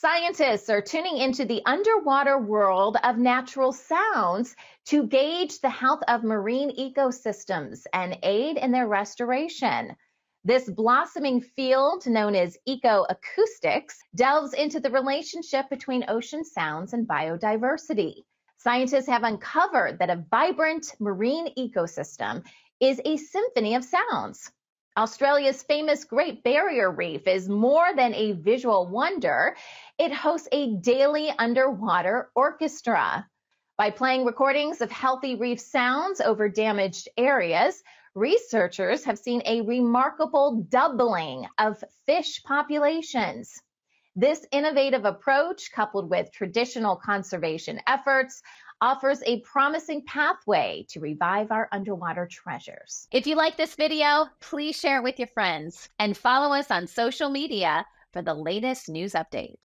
Scientists are tuning into the underwater world of natural sounds to gauge the health of marine ecosystems and aid in their restoration. This blossoming field, known as ecoacoustics, delves into the relationship between ocean sounds and biodiversity. Scientists have uncovered that a vibrant marine ecosystem is a symphony of sounds. Australia's famous Great Barrier Reef is more than a visual wonder. It hosts a daily underwater orchestra. By playing recordings of healthy reef sounds over damaged areas, researchers have seen a remarkable doubling of fish populations. This innovative approach, coupled with traditional conservation efforts, offers a promising pathway to revive our underwater treasures. If you like this video, please share it with your friends and follow us on social media for the latest news updates.